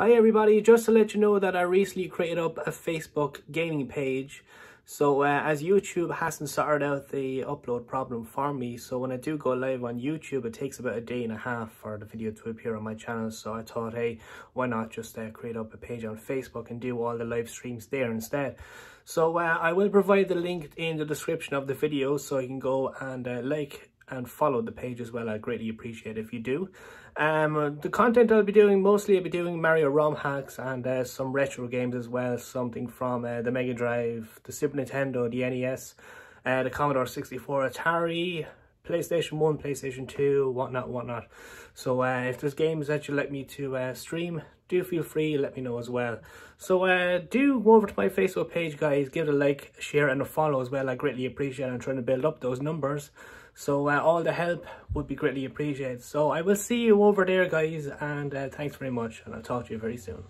Hi everybody, just to let you know that I recently created up a Facebook gaming page. So uh, as YouTube hasn't sorted out the upload problem for me, so when I do go live on YouTube, it takes about a day and a half for the video to appear on my channel. So I thought, hey, why not just uh, create up a page on Facebook and do all the live streams there instead. So uh, I will provide the link in the description of the video so you can go and uh, like and follow the page as well. I greatly appreciate if you do. Um, the content I'll be doing, mostly I'll be doing Mario ROM hacks and uh, some retro games as well. Something from uh, the Mega Drive, the Super Nintendo, the NES, uh, the Commodore 64, Atari, PlayStation 1, PlayStation 2, whatnot, whatnot. So uh, if there's games that you'd like me to uh, stream, do feel free, let me know as well. So uh, do go over to my Facebook page, guys. Give it a like, share, and a follow as well. I greatly appreciate it. I'm trying to build up those numbers. So uh, all the help would be greatly appreciated. So I will see you over there, guys. And uh, thanks very much. And I'll talk to you very soon.